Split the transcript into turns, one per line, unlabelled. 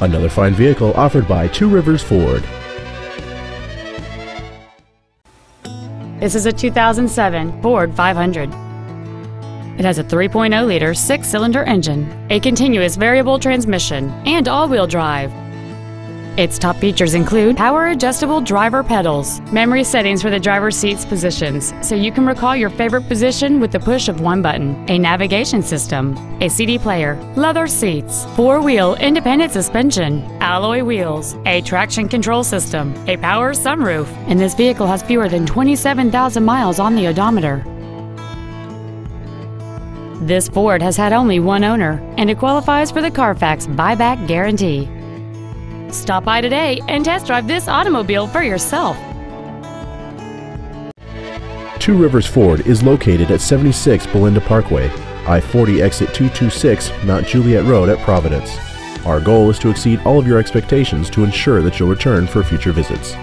Another fine vehicle offered by Two Rivers Ford.
This is a 2007 Ford 500. It has a 3.0-liter six-cylinder engine, a continuous variable transmission, and all-wheel drive. Its top features include power adjustable driver pedals, memory settings for the driver's seat's positions, so you can recall your favorite position with the push of one button, a navigation system, a CD player, leather seats, four-wheel independent suspension, alloy wheels, a traction control system, a power sunroof, and this vehicle has fewer than 27,000 miles on the odometer. This Ford has had only one owner, and it qualifies for the Carfax buyback guarantee. Stop by today and test drive this automobile for yourself.
Two Rivers Ford is located at 76 Belinda Parkway, I 40 exit 226 Mount Juliet Road at Providence. Our goal is to exceed all of your expectations to ensure that you'll return for future visits.